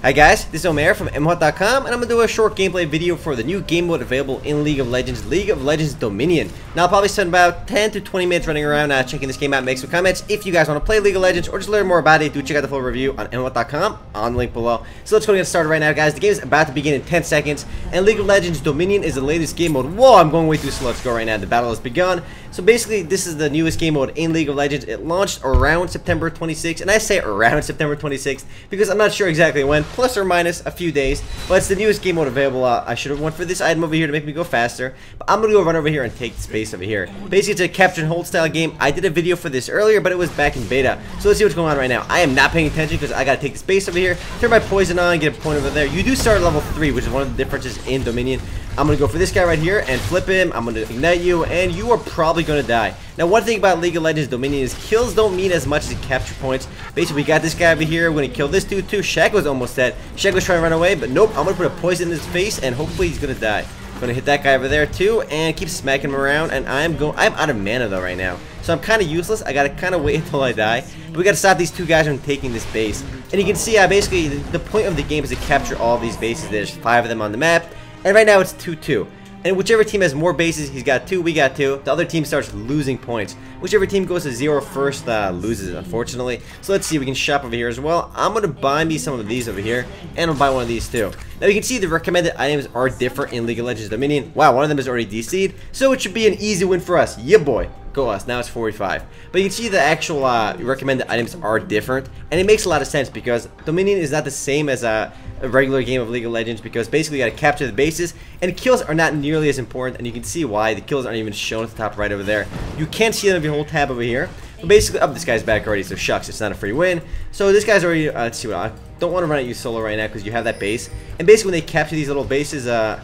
Hi guys, this is Omer from MMOHut.com and I'm going to do a short gameplay video for the new game mode available in League of Legends, League of Legends Dominion. Now I'll probably spend about 10 to 20 minutes running around uh, checking this game out, make some comments. If you guys want to play League of Legends or just learn more about it, do check out the full review on MMOHut.com on the link below. So let's go and get started right now guys. The game is about to begin in 10 seconds and League of Legends Dominion is the latest game mode. Whoa, I'm going way too slow. Let's go right now. The battle has begun. So basically this is the newest game mode in League of Legends. It launched around September 26th and I say around September 26th because I'm not sure exactly when, plus or minus a few days, but it's the newest game mode available. Uh, I should have went for this item over here to make me go faster, but I'm to go run over here and take space over here. Basically, it's a capture and hold style game. I did a video for this earlier, but it was back in beta. So let's see what's going on right now. I am not paying attention because I got to take the space over here, turn my poison on, get a point over there. You do start at level 3, which is one of the differences in Dominion. I'm going to go for this guy right here and flip him. I'm going to ignite you, and you are probably going to die. Now, one thing about League of Legends Dominion is kills don't mean as much as capture points. Basically, we got this guy over here. We're going to kill this dude, too. Shaq was almost dead. Shaq was trying to run away, but nope. I'm going to put a poison in his face, and hopefully he's going to die. To hit that guy over there, too, and keep smacking him around, and I'm going. I'm out of mana, though, right now. So I'm kind of useless. I got to kind of wait until I die. But we got to stop these two guys from taking this base. And you can see, uh, basically, the point of the game is to capture all these bases. There's five of them on the map, and right now it's 2-2. And whichever team has more bases, he's got two, we got two. The other team starts losing points. Whichever team goes to zero first uh, loses, unfortunately. So let's see, we can shop over here as well. I'm going to buy me some of these over here, and I'll buy one of these too. Now you can see the recommended items are different in League of Legends Dominion. Wow, one of them is already DC'd, so it should be an easy win for us. Yeah, boy. Go us. Now it's 45. But you can see the actual uh, recommended items are different, and it makes a lot of sense because Dominion is not the same as a, a regular game of League of Legends because basically you got to capture the bases, and kills are not nearly as important, and you can see why. The kills aren't even shown at the top right over there. You can't see them if you hold tab over here. But basically, oh, this guy's back already, so shucks, it's not a free win. So this guy's already, uh, let's see what I don't want to run at you solo right now because you have that base. And basically, when they capture these little bases, uh,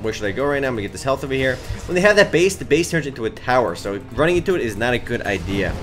where should I go right now? I'm to get this health over here. When they have that base, the base turns into a tower. So running into it is not a good idea.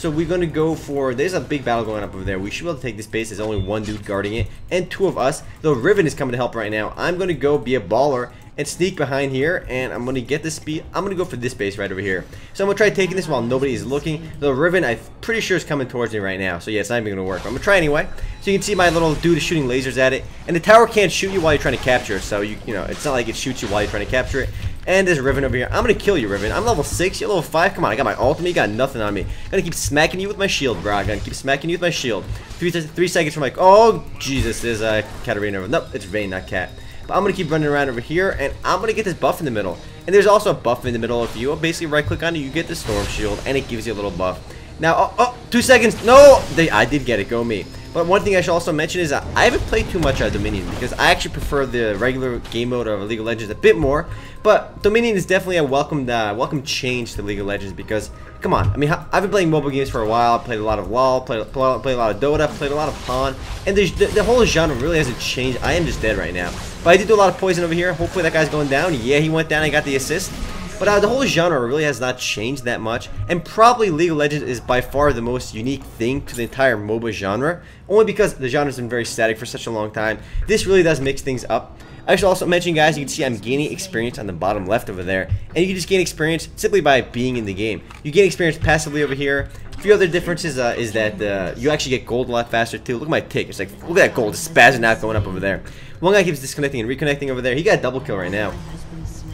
So we're going to go for, there's a big battle going up over there. We should be able to take this base. There's only one dude guarding it. And two of us. Though Riven is coming to help right now. I'm going to go be a baller and sneak behind here. And I'm gonna get the speed. I'm gonna go for this base right over here. So I'm gonna try taking this while nobody is looking. The Riven I'm pretty sure is coming towards me right now. So yeah it's not even gonna work. But I'm gonna try anyway. So you can see my little dude is shooting lasers at it. And the tower can't shoot you while you're trying to capture so you you know it's not like it shoots you while you're trying to capture it and there's Riven over here. I'm gonna kill you, Riven. I'm level 6, you're level 5. Come on, I got my ultimate, you got nothing on me. I'm gonna keep smacking you with my shield, bro. I'm gonna keep smacking you with my shield. Three, three seconds from like, oh, Jesus, there's a uh, Katarina. Nope, it's Vayne, not Cat. But I'm to keep running around over here, and I'm to get this buff in the middle. And there's also a buff in the middle. If you basically right-click on it, you get the Storm Shield, and it gives you a little buff. Now, oh, oh two seconds. No! They, I did get it. Go me. But one thing I should also mention is I haven't played too much of Dominion because I actually prefer the regular game mode of League of Legends a bit more. But Dominion is definitely a welcome uh, welcome change to League of Legends because, come on, I mean, I've been playing MOBA games for a while. I played a lot of LoL, played, played a lot of Dota, played a lot of Pawn, and the, the whole genre really hasn't changed. I am just dead right now. But I did do a lot of poison over here. Hopefully that guy's going down. Yeah, he went down. I got the assist. But uh, the whole genre really has not changed that much, and probably League of Legends is by far the most unique thing to the entire MOBA genre, only because the genre has been very static for such a long time. This really does mix things up. I should also mention, guys, you can see I'm gaining experience on the bottom left over there, and you can just gain experience simply by being in the game. You gain experience passively over here. A few other differences uh, is that uh, you actually get gold a lot faster too. Look at my tick. It's like, look at that gold It's spazzing out going up over there. One guy keeps disconnecting and reconnecting over there. He got a double kill right now.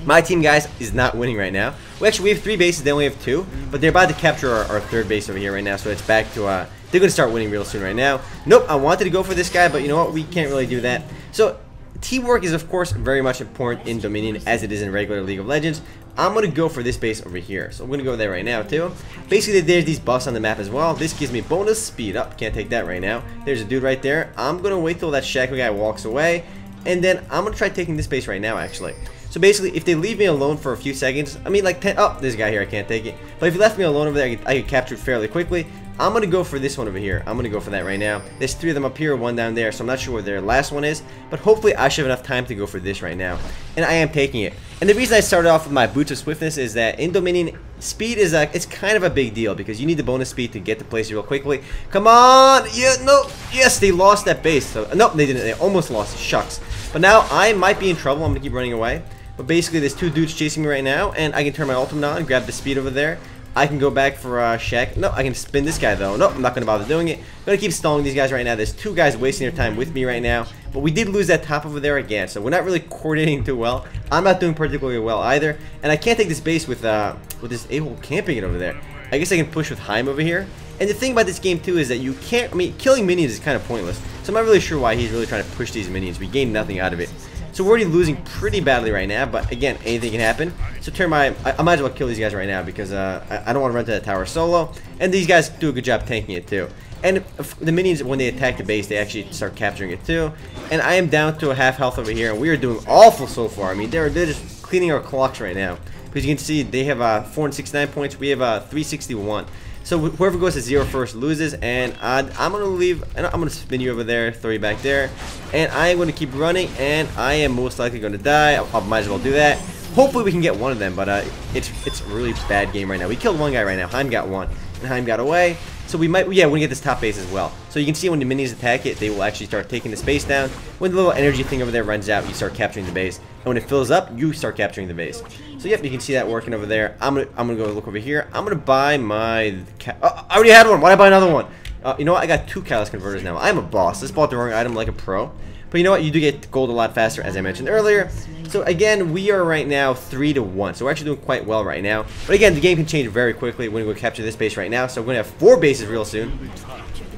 My team, guys, is not winning right now. We actually we have three bases, they only have two, but they're about to capture our, our third base over here right now, so it's back to, uh, they're going to start winning real soon right now. Nope, I wanted to go for this guy, but you know what, we can't really do that. So, teamwork is, of course, very much important in Dominion, as it is in regular League of Legends. I'm going to go for this base over here. So I'm going to go there right now too. Basically, there's these buffs on the map as well. This gives me bonus speed up. Can't take that right now. There's a dude right there. I'm going to wait till that Shaco guy walks away. And then I'm going to try taking this base right now, actually. So basically, if they leave me alone for a few seconds, I mean like 10, oh, this guy here, I can't take it. But if you left me alone over there, I could, I could capture it fairly quickly. I'm going to go for this one over here. I'm going to go for that right now. There's three of them up here, one down there, so I'm not sure where their last one is. But hopefully I should have enough time to go for this right now. And I am taking it. And the reason I started off with my Boots of Swiftness is that in Dominion, speed is a, it's kind of a big deal because you need the bonus speed to get to places real quickly. Come on! Yeah, no, yes, they lost that base. So, no, they didn't. They almost lost. Shucks. But now I might be in trouble. I'm going to keep running away. But basically, there's two dudes chasing me right now, and I can turn my ultimate on, grab the speed over there. I can go back for uh, Shaq. No, I can spin this guy though. No, I'm not gonna bother doing it. I'm gonna keep stalling these guys right now. There's two guys wasting their time with me right now. But we did lose that top over there again, so we're not really coordinating too well. I'm not doing particularly well either. And I can't take this base with uh with this a-hole camping it over there. I guess I can push with Heim over here. And the thing about this game too is that you can't, I mean, killing minions is kind of pointless. So I'm not really sure why he's really trying to push these minions. We gain nothing out of it. So we're already losing pretty badly right now, but again, anything can happen. So turn my, I, I might as well kill these guys right now because uh, I, I don't want to run to that tower solo. And these guys do a good job tanking it too. And the minions, when they attack the base, they actually start capturing it too. And I am down to a half health over here, and we are doing awful so far. I mean, they're, they're just cleaning our clocks right now. Because you can see they have uh, 469 points, we have uh, 361. So whoever goes to zero first loses, and I, am gonna leave. And I'm gonna spin you over there, throw you back there, and I am gonna keep running. And I am most likely gonna die. I, I might as well do that. Hopefully we can get one of them, but uh, it's it's a really bad game right now. We killed one guy right now. Heim got one, and Heim got away. So we might, yeah, we get this top base as well. So you can see when the minis attack it, they will actually start taking the space down. When the little energy thing over there runs out, you start capturing the base. And when it fills up, you start capturing the base. So yep, you can see that working over there. I'm gonna, I'm gonna go look over here. I'm gonna buy my, oh, I already had one. Why did I buy another one? Uh, you know what? I got two catalyst converters now. I'm a boss. This bought the wrong item like a pro. But you know what? You do get gold a lot faster, as I mentioned earlier. So again, we are right now 3 to 1. So we're actually doing quite well right now. But again, the game can change very quickly. When We're going to go capture this base right now. So we're going to have 4 bases real soon.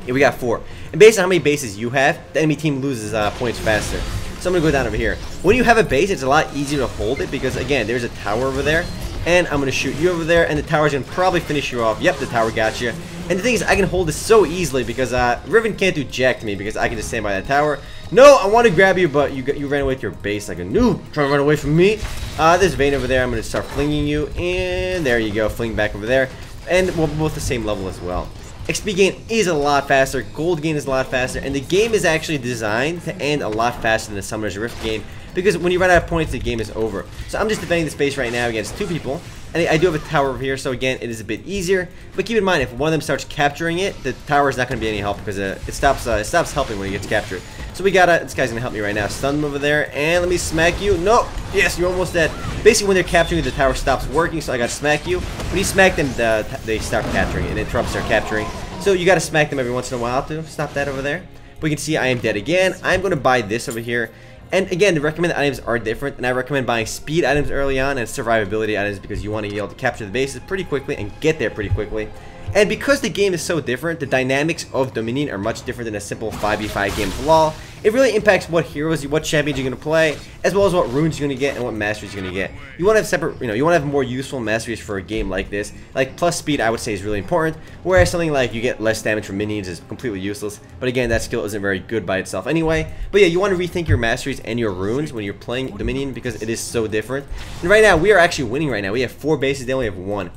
Yeah, we got 4. And based on how many bases you have, the enemy team loses uh, points faster. So I'm going to go down over here. When you have a base, it's a lot easier to hold it because, again, there's a tower over there. And I'm going to shoot you over there, and the tower's going to probably finish you off. Yep, the tower got you. And the thing is, I can hold this so easily because uh, Riven can't do jack to me because I can just stand by that tower. No, I want to grab you, but you you ran away with your base like a noob. Trying to run away from me. Uh, there's Vayne over there. I'm going to start flinging you. And there you go. Fling back over there. And we're both the same level as well. XP gain is a lot faster, gold gain is a lot faster, and the game is actually designed to end a lot faster than the Summoner's Rift game because when you run out of points, the game is over. So I'm just defending the space right now against two people, and I do have a tower over here, so again, it is a bit easier. But keep in mind, if one of them starts capturing it, the tower is not going to be any help because uh, it stops uh, it stops helping when it gets captured. So we gotta, this guy's going to help me right now. Stun him over there, and let me smack you. No, yes, you're almost dead. Basically, when they're capturing, the tower stops working, so I got to smack you. When you smack them, the, they start capturing, and interrupts start capturing. So you got to smack them every once in a while to stop that over there. But you can see I am dead again. I'm going to buy this over here. And again, the recommended items are different, and I recommend buying speed items early on and survivability items because you want to be able to capture the bases pretty quickly and get there pretty quickly. And because the game is so different, the dynamics of Dominion are much different than a simple 5v5 game of LoL. It really impacts what heroes, what champions you're going to play, as well as what runes you're going to get and what masteries you're going to get. You want to have separate, you know, you want to have more useful masteries for a game like this. Like plus speed, I would say is really important, whereas something like you get less damage from minions is completely useless. But again, that skill isn't very good by itself anyway. But yeah, you want to rethink your masteries and your runes when you're playing Dominion because it is so different. And right now, we are actually winning right now. We have four bases, they only have one.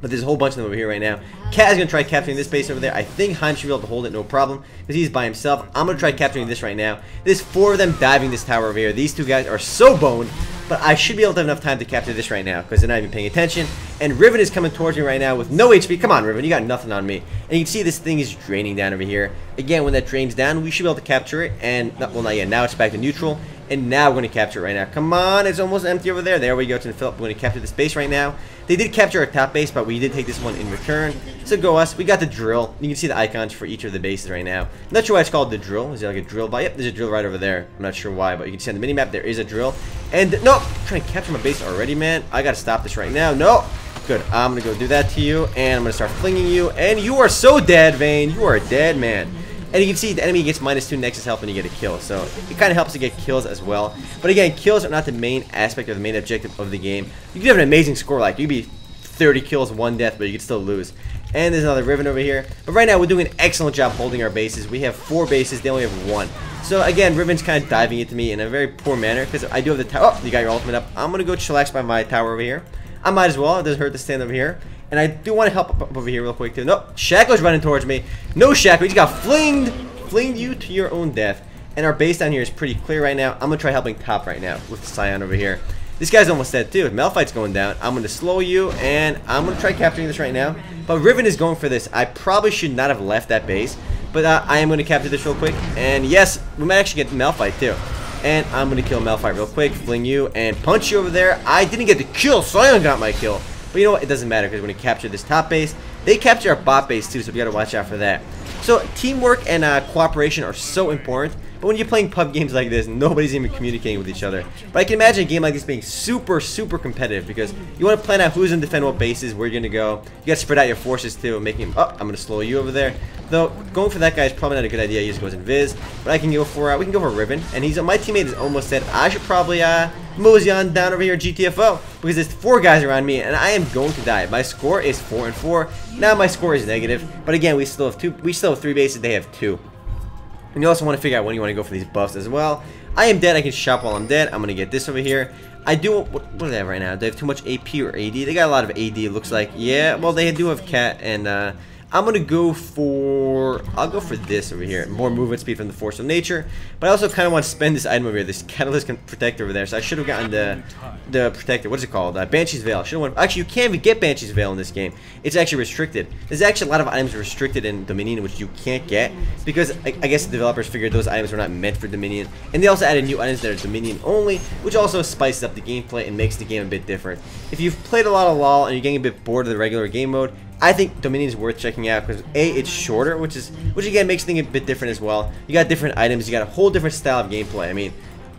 But there's a whole bunch of them over here right now. Cat is going to try capturing this base over there. I think Heim should be able to hold it, no problem. Because he's by himself. I'm going to try capturing this right now. There's four of them diving this tower over here. These two guys are so boned. But I should be able to have enough time to capture this right now. Because they're not even paying attention. And Riven is coming towards me right now with no HP. Come on, Riven. You got nothing on me. And you can see this thing is draining down over here. Again, when that drains down, we should be able to capture it. And, well, not yet. Now it's back to neutral. And now we're going to capture it right now. Come on, it's almost empty over there. There we go. To fill up. We're going to capture this base right now. They did capture our top base, but we did take this one in return. So go us. We got the drill. You can see the icons for each of the bases right now. I'm not sure why it's called the drill. Is it like a drill by? Yep, there's a drill right over there. I'm not sure why, but you can see on the minimap there is a drill. And no, I'm trying to capture my base already, man. I got to stop this right now. No. Good. I'm going to go do that to you, and I'm going to start flinging you. And you are so dead, Vayne. You are a dead man. And you can see the enemy gets minus 2 Nexus health when you get a kill. So it kind of helps to get kills as well. But again, kills are not the main aspect or the main objective of the game. You can have an amazing score like. You would be 30 kills, 1 death, but you could still lose. And there's another Riven over here. But right now, we're doing an excellent job holding our bases. We have 4 bases. They only have 1. So again, Riven's kind of diving into me in a very poor manner. Because I do have the tower. Oh, you got your ultimate up. I'm going to go chillax by my tower over here. I might as well. It doesn't hurt to stand over here. And I do want to help up over here real quick too. No, Shaco's running towards me. No Shaco. He just got flinged fling you to your own death. And our base down here is pretty clear right now. I'm going to try helping top right now with Sion over here. This guy's almost dead too. If Malphite's going down, I'm going to slow you, and I'm going to try capturing this right now. But Riven is going for this. I probably should not have left that base, but uh, I am going to capture this real quick. And yes, we might actually get Malphite too. And I'm going to kill Malphite real quick, fling you, and punch you over there. I didn't get the kill, Sion got my kill. But you know what? It doesn't matter because when we capture this top base, they capture our bot base too, so we gotta watch out for that. So teamwork and uh, cooperation are so important. But when you're playing pub games like this, nobody's even communicating with each other. But I can imagine a game like this being super, super competitive because you want to plan out who's in defend what bases, where you're going to go. You got to spread out your forces too, making, oh, I'm going to slow you over there. Though, going for that guy is probably not a good idea. He just goes in Viz. But I can go for, uh, we can go for Riven. And he's, my teammate is almost dead. I should probably, uh, mosey on down over here GTFO because there's four guys around me and I am going to die. My score is four and four. Now my score is negative, but again, we still have two. We still have three bases. They have two. And you also want to figure out when you want to go for these buffs as well. I am dead. I can shop while I'm dead. I'm going to get this over here. I do... What, do they have right now? Do they have too much AP or AD? They got a lot of AD, it looks like. Yeah, well, they do have Cat and... Uh, I'm to go for... I'll go for this over here. More movement speed from the Force of Nature. But I also kind of want to spend this item over here. This Catalyst Protector over there. So I should have gotten the the Protector. What is it called? Uh, Banshee's Veil. Should have Actually, you can't even get Banshee's Veil in this game. It's actually restricted. There's actually a lot of items restricted in Dominion which you can't get. Because I, I guess the developers figured those items were not meant for Dominion. And they also added new items that are Dominion only. Which also spices up the gameplay and makes the game a bit different. If you've played a lot of LoL and you're getting a bit bored of the regular game mode, I think Dominion is worth checking out because a it's shorter, which is which again makes things a bit different as well. You got different items, you got a whole different style of gameplay. I mean,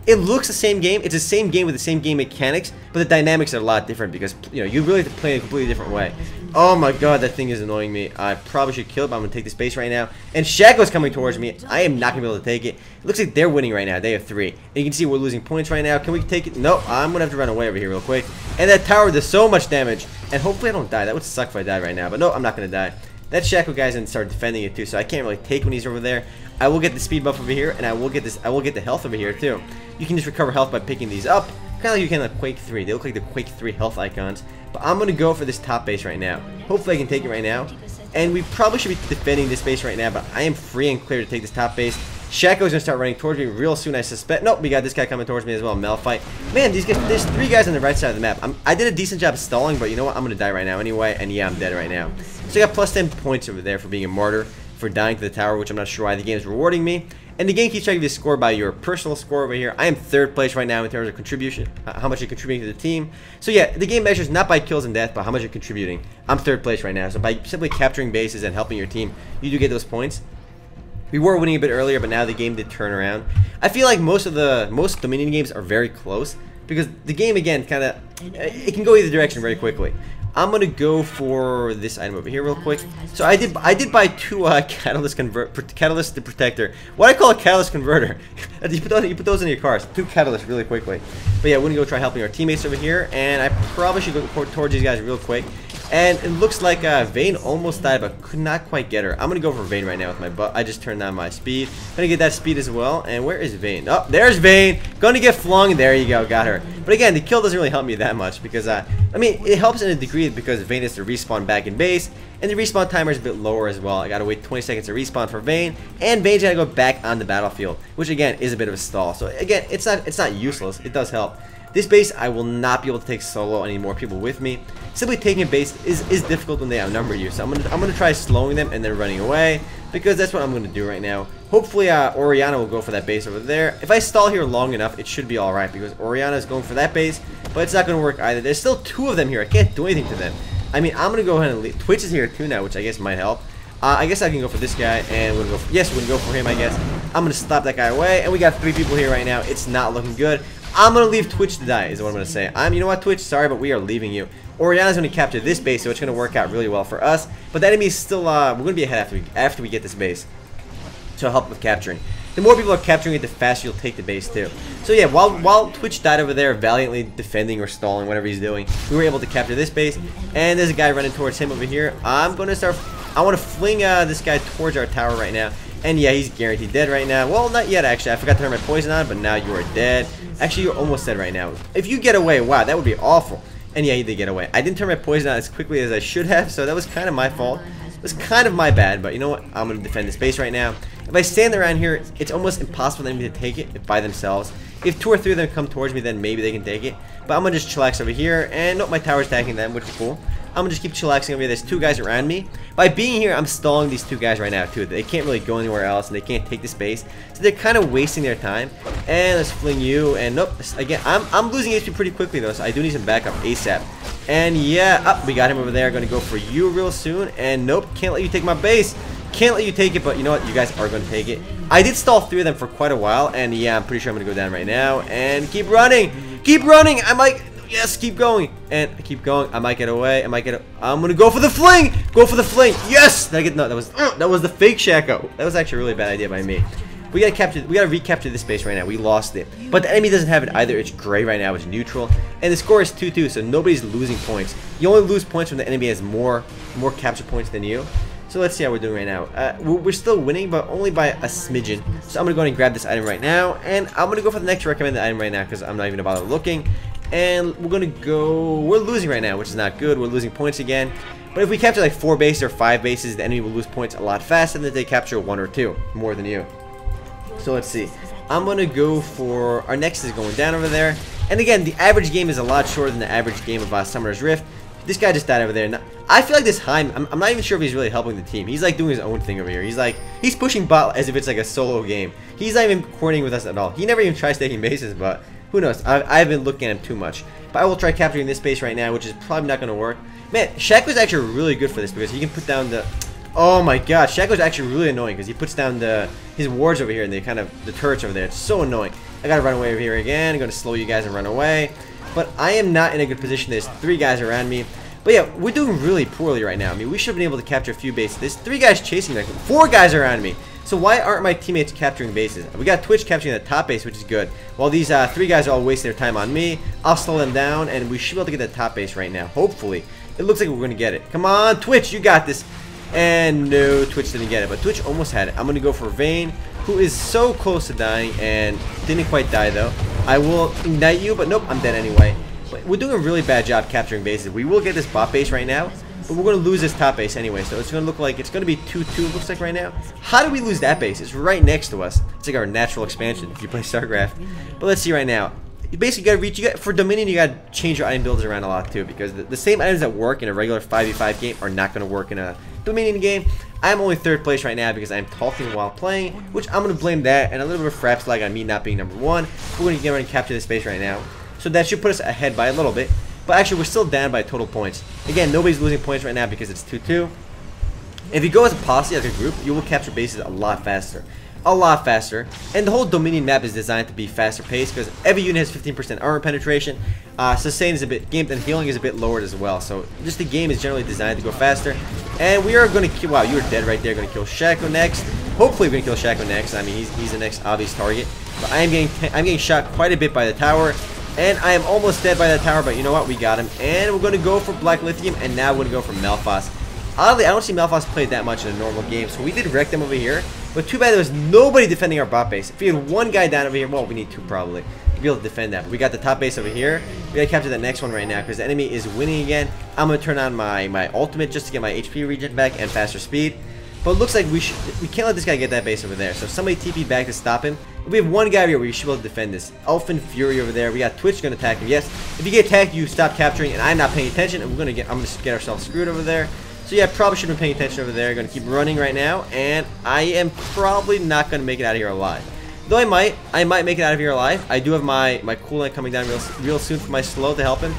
it looks the same game. It's the same game with the same game mechanics, but the dynamics are a lot different because you know you really have to play in a completely different way. Oh my god, that thing is annoying me. I probably should kill it, but I'm gonna take the space right now. And Shaco's coming towards me. I am not gonna be able to take it. It looks like they're winning right now. They have three. And you can see we're losing points right now. Can we take it? No, I'm gonna have to run away over here real quick. And that tower does so much damage. And hopefully I don't die. That would suck if I died right now. But no, I'm not going to die. That Shaco guy's to start defending it too, so I can't really take when he's over there. I will get the speed buff over here, and I will get this. I will get the health over here too. You can just recover health by picking these up, kind of like you can like Quake 3. They look like the Quake 3 health icons. But I'm to go for this top base right now. Hopefully I can take it right now. And we probably should be defending this base right now, but I am free and clear to take this top base. Shaco's gonna start running towards me real soon, I suspect. Nope, we got this guy coming towards me as well, Malphite. Man, these guys, there's three guys on the right side of the map. I'm, i did a decent job stalling, but you know what? I'm gonna die right now anyway, and yeah, I'm dead right now. So I got plus 10 points over there for being a martyr, for dying to the tower, which I'm not sure why the game is rewarding me. And the game keeps checking the score by your personal score over here. I am third place right now in terms of contribution, how much you're contributing to the team. So yeah, the game measures not by kills and death, but how much you're contributing. I'm third place right now, so by simply capturing bases and helping your team, you do get those points. We were winning a bit earlier, but now the game did turn around. I feel like most of the most Dominion games are very close because the game again kind of it can go either direction very quickly. I'm gonna go for this item over here real quick. So I did I did buy two uh, catalyst convert catalyst the protector. What I call a catalyst converter. you, put those, you put those in your cars. Two catalysts really quickly. But yeah, we're gonna go try helping our teammates over here, and I probably should go towards these guys real quick. And it looks like uh, Vayne almost died, but could not quite get her. I'm going to go for Vayne right now with my butt. I just turned on my speed. Going to get that speed as well. And where is Vayne? Oh, there's Vayne. Going to get flung. There you go. Got her. But again, the kill doesn't really help me that much because, uh, I mean, it helps in a degree because Vayne has to respawn back in base. And the respawn timer is a bit lower as well. I got to wait 20 seconds to respawn for Vayne. And Vayne's got to go back on the battlefield, which again is a bit of a stall. So again, it's not, it's not useless. It does help. This base, I will not be able to take solo any more people with me. Simply taking a base is, is difficult when they outnumber you. So I'm gonna I'm gonna try slowing them and then running away because that's what I'm gonna do right now. Hopefully, uh, Orianna will go for that base over there. If I stall here long enough, it should be all right because Orianna is going for that base, but it's not gonna work either. There's still two of them here. I can't do anything to them. I mean, I'm gonna go ahead and leave. Twitch is here too now, which I guess might help. Uh, I guess I can go for this guy, and we're gonna go. For, yes, we're gonna go for him. I guess I'm gonna stop that guy away, and we got three people here right now. It's not looking good. I'm gonna leave Twitch to die, is what I'm gonna say. I'm, you know what, Twitch? Sorry, but we are leaving you. Orianna's gonna capture this base, so it's gonna work out really well for us. But the enemy is still, uh, we're gonna be ahead after we, after we get this base. To help with capturing. The more people are capturing it, the faster you'll take the base too. So yeah, while while Twitch died over there, valiantly defending or stalling, whatever he's doing, we were able to capture this base. And there's a guy running towards him over here. I'm gonna start. I want to fling uh, this guy towards our tower right now. And yeah, he's guaranteed dead right now. Well, not yet, actually. I forgot to turn my poison on, but now you are dead. Actually, you're almost dead right now. If you get away, wow, that would be awful. And yeah, he did get away. I didn't turn my poison on as quickly as I should have, so that was kind of my fault. It was kind of my bad, but you know what? I'm going to defend this base right now. If I stand around here, it's almost impossible for them to take it by themselves. If two or three of them come towards me, then maybe they can take it. But I'm going to just chillax over here. And nope, my tower's attacking them, which is cool. I'm gonna just keep chillaxing over here. There's two guys around me. By being here, I'm stalling these two guys right now too. They can't really go anywhere else and they can't take the space. So they're kind of wasting their time. And let's fling you. And nope, again, I'm, I'm losing HP pretty quickly though, so I do need some backup ASAP. And yeah, up, oh, we got him over there. Gonna go for you real soon. And nope, can't let you take my base. Can't let you take it, but you know what? You guys are going to take it. I did stall three of them for quite a while, and yeah, I'm pretty sure I'm going to go down right now. And keep running! Keep running! I might... Yes, keep going. And I keep going. I might get away. I might get... I'm to go for the fling! Go for the fling! Yes! Did I get... No, that was... Uh, that was the fake Shaco. That was actually a really bad idea by me. We gotta capture, we gotta recapture this base right now. We lost it. But the enemy doesn't have it either. It's gray right now. It's neutral. And the score is 2-2, so nobody's losing points. You only lose points when the enemy has more more capture points than you. So let's see how we're doing right now. Uh, we're still winning, but only by a smidgen. So I'm going to go ahead and grab this item right now. And I'm going to go for the next recommended item right now because I'm not even about looking. And we're going to go... We're losing right now, which is not good. We're losing points again. But if we capture like four bases or five bases, the enemy will lose points a lot faster than if they capture one or two more than you. So let's see. I'm going to go for... Our next is going down over there. And again, the average game is a lot shorter than the average game of uh, Summoner's Rift. This guy just died over there. I feel like this Heim, I'm, I'm, not even sure if he's really helping the team. He's like doing his own thing over here. He's like, he's pushing bot as if it's like a solo game. He's not even coordinating with us at all. He never even tries taking bases, but who knows? I, I haven't looked at him too much. But I will try capturing this base right now, which is probably not going to work. Man, Shaq was actually really good for this because he can put down the... Oh my god, Shaq was actually really annoying because he puts down the his wards over here and they kind of, the turrets over there. It's so annoying. I gotta run away over here again. I'm gonna slow you guys and run away. But I am not in a good position. There's three guys around me. But yeah, we're doing really poorly right now. I mean, we should have been able to capture a few bases. There's three guys chasing me. Four guys around me. So why aren't my teammates capturing bases? We got Twitch capturing the top base, which is good. While these uh, three guys are all wasting their time on me, I'll slow them down, and we should be able to get the top base right now. Hopefully. It looks like we're going to get it. Come on, Twitch, you got this. And no, Twitch didn't get it, but Twitch almost had it. I'm going to go for Vayne, who is so close to dying, and didn't quite die, though. I will ignite you, but nope, I'm dead anyway. We're doing a really bad job capturing bases. We will get this bot base right now, but we're going to lose this top base anyway, so it's going to look like it's going to be 2-2, looks like right now. How do we lose that base? It's right next to us. It's like our natural expansion if you play StarCraft. But let's see right now. You basically got to reach, you got, for Dominion, you got to change your item builds around a lot too, because the, the same items that work in a regular 5v5 game are not going to work in a Dominion game. I'm only third place right now because I'm talking while playing, which I'm going to blame that and a little bit of fraps like on me not being number one. We're going to get around and capture this base right now. So that should put us ahead by a little bit. But actually, we're still down by total points. Again, nobody's losing points right now because it's 2-2. If you go as a posse, as a group, you will capture bases a lot faster. A lot faster. And the whole Dominion map is designed to be faster paced because every unit has 15% armor penetration. Uh, sustain is a bit, game and healing is a bit lowered as well. So just the game is generally designed to go faster. And we are going to kill, wow, you are dead right there. Going to kill Shaco next. Hopefully we're going to kill Shaco next. I mean, he's, he's the next obvious target. But I am getting, I'm getting shot quite a bit by the tower. And I am almost dead by that tower, but you know what? We got him. And we're going to go for Black Lithium, and now we're going to go for Malphite. Oddly, I don't see Malphite played that much in a normal game, so we did wreck them over here. But too bad there was nobody defending our bot base. If we had one guy down over here, well, we need two probably to be able to defend that. But we got the top base over here. We gotta capture the next one right now because the enemy is winning again. I'm gonna turn on my my ultimate just to get my HP regen back and faster speed. But it looks like we should we can't let this guy get that base over there. So somebody TP back to stop him. We have one guy here where you should be able to defend this. Elfin Fury over there. We got Twitch going to attack him. Yes, if you get attacked, you stop capturing, and I'm not paying attention, and we're going to get, I'm going to get ourselves screwed over there. So yeah, probably should have been paying attention over there. Going to keep running right now, and I am probably not going to make it out of here alive. Though I might, I might make it out of here alive. I do have my, my cooldown coming down real, real soon for my slow to help him.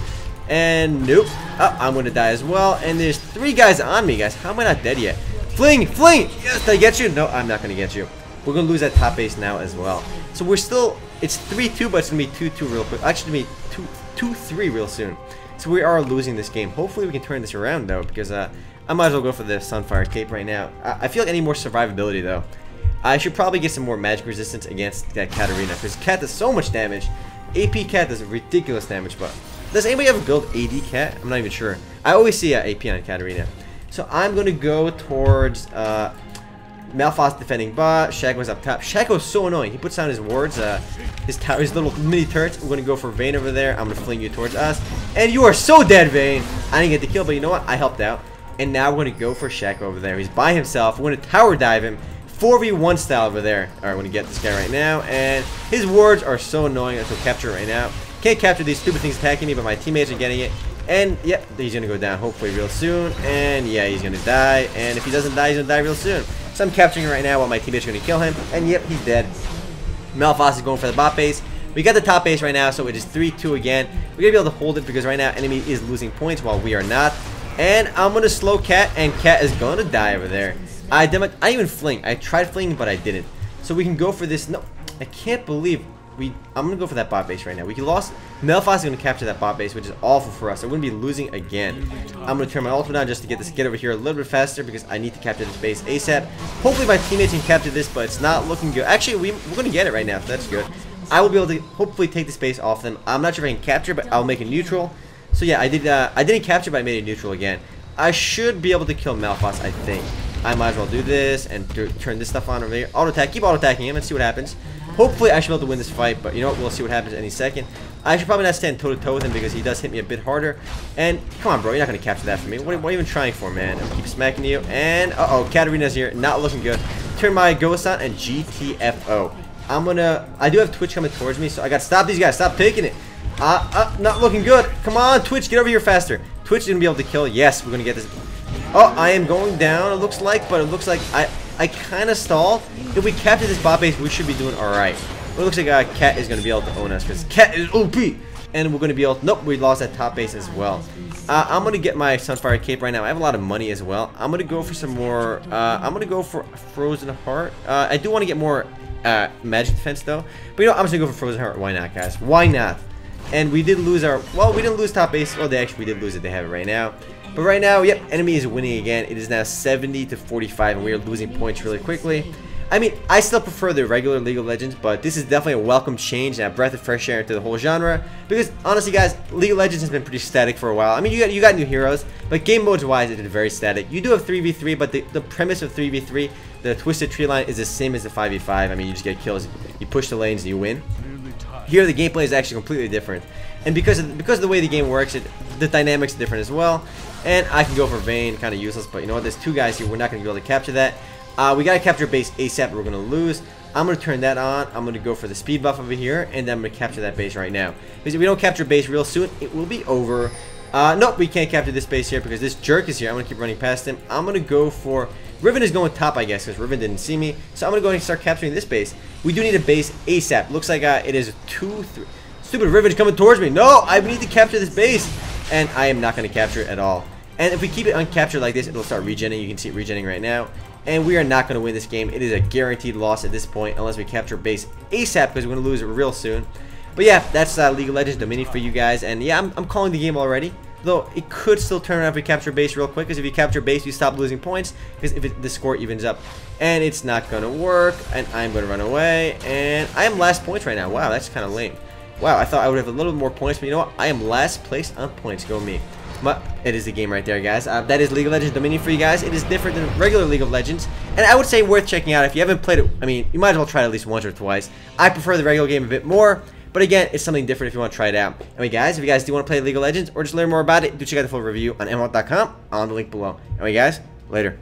And nope. Oh, I'm going to die as well. And there's three guys on me, guys. How am I not dead yet? Fling! Fling! Yes, did I get you? No, I'm not to get you. We're to lose that top base now as well. So we're still, it's 3-2, but it's to be 2-2 real quick. Actually, it's to be 2-3 real soon. So we are losing this game. Hopefully we can turn this around, though, because uh, I might as well go for the Sunfire Cape right now. I, I feel like I need more survivability, though. I should probably get some more magic resistance against that Katarina, because Cat does so much damage. AP Cat does ridiculous damage, but does anybody ever build AD Cat? I'm not even sure. I always see uh, AP on Katarina. So I'm going to go towards uh, Malphite defending bot. Shaco's up top. Shaco's so annoying. He puts down his wards, uh, his tower, his little mini turrets. We're gonna go for Vayne over there. I'm gonna fling you towards us. And you are so dead, Vayne. I didn't get the kill, but you know what? I helped out. And now we're gonna go for Shaco over there. He's by himself. We're gonna tower dive him. 4v1 style over there. Alright, we're gonna get this guy right now. And his wards are so annoying. Let's go capture right now. Can't capture these stupid things attacking me, but my teammates are getting it. And, yep, he's to go down hopefully real soon. And, yeah, he's to die. And if he doesn't die, he's to die real soon. So I'm capturing right now while my teammates are to kill him. And, yep, he's dead. Malphite is going for the bot base. We got the top base right now, so it is 3-2 again. We're to be able to hold it because right now enemy is losing points while we are not. And I'm to slow Cat, and Cat is to die over there. I, did I even fling. I tried flinging, but I didn't. So we can go for this. No, I can't believe we. I'm gonna go for that bot base right now. We lost. Malphite is gonna capture that bot base, which is awful for us. I wouldn't be losing again. I'm gonna turn my ultimate on just to get this get over here a little bit faster because I need to capture this base ASAP. Hopefully my teammates can capture this, but it's not looking good. Actually, we, we're gonna get it right now, so that's good. I will be able to hopefully take the space off them. I'm not sure if I can capture, but I'll make it neutral. So yeah, I did. Uh, I didn't capture, but I made it neutral again. I should be able to kill Malphite, I think. I might as well do this and turn this stuff on over here. Auto attack, keep auto attacking him and see what happens. Hopefully I should be able to win this fight, but you know what, we'll see what happens any second. I should probably not stand toe to toe with him because he does hit me a bit harder. And come on, bro, you're not gonna capture that for me. What, what are you even trying for, man? I'll keep smacking you. And uh oh, Katarina's here, not looking good. Turn my ghost on and GTFO. I'm gonna. I do have Twitch coming towards me, so I gotta stop these guys. Stop taking it. Uh, uh, not looking good. Come on, Twitch, get over here faster. Twitch didn't be able to kill. Yes, we're gonna get this. Oh, I am going down, it looks like, but it looks like I, I kind of stalled. If we capture this bot base, we should be doing alright. But it looks like uh, Cat is going to be able to own us, because Cat is OP! And we're going to be able to, nope, we lost that top base as well. Uh, I'm going to get my Sunfire Cape right now. I have a lot of money as well. I'm going to go for some more, uh, I'm going to go for Frozen Heart. Uh, I do want to get more uh, Magic Defense, though. But you know, I'm just going to go for Frozen Heart. Why not, guys? Why not? And we did lose our, well, we didn't lose top base. Well, they actually, we did lose it. They have it right now. But right now, yep, enemy is winning again. It is now 70 to 45, and we are losing points really quickly. I mean, I still prefer the regular League of Legends, but this is definitely a welcome change and a breath of fresh air into the whole genre. Because honestly, guys, League of Legends has been pretty static for a while. I mean, you got you got new heroes, but game modes wise, it is very static. You do have 3v3, but the, the premise of 3v3, the Twisted Treeline, is the same as the 5v5. I mean, you just get kills, you push the lanes, and you win. Here, the gameplay is actually completely different, and because of, because of the way the game works, it, the dynamics are different as well. And I can go for Vayne, kind of useless, but you know what? There's two guys here. We're not going to be able to capture that. Uh, we got to capture base ASAP. We're going to lose. I'm going to turn that on. I'm going to go for the speed buff over here, and then I'm going to capture that base right now. Because if we don't capture base real soon, it will be over. Uh, nope, we can't capture this base here because this jerk is here. I'm going to keep running past him. I'm going to go for... Riven is going top, I guess, because Riven didn't see me. So I'm going to go ahead and start capturing this base. We do need a base ASAP. Looks like uh, it is 2, 3... Stupid Riven is coming towards me. No, I need to capture this base. And I am not going to capture it at all. And if we keep it uncaptured like this, it'll start regenerating. You can see it regenerating right now. And we are not going to win this game. It is a guaranteed loss at this point unless we capture base ASAP because we're going to lose it real soon. But yeah, that's uh, League of Legends Dominion for you guys. And yeah, I'm, I'm calling the game already. Though it could still turn around if we capture base real quick. Because if you capture base, you stop losing points. Because if it, the score evens up. And it's not going to work. And I'm going to run away. And I am last points right now. Wow, that's kind of lame. Wow, I thought I would have a little more points. But you know what? I am last place on points. Go me. But it is the game right there, guys. Uh, that is League of Legends Dominion for you guys. It is different than regular League of Legends. And I would say worth checking out. If you haven't played it, I mean, you might as well try it at least once or twice. I prefer the regular game a bit more. But again, it's something different if you want to try it out. Anyway, guys, if you guys do want to play League of Legends or just learn more about it, do check out the full review on MMOHut.com on the link below. Anyway, guys, later.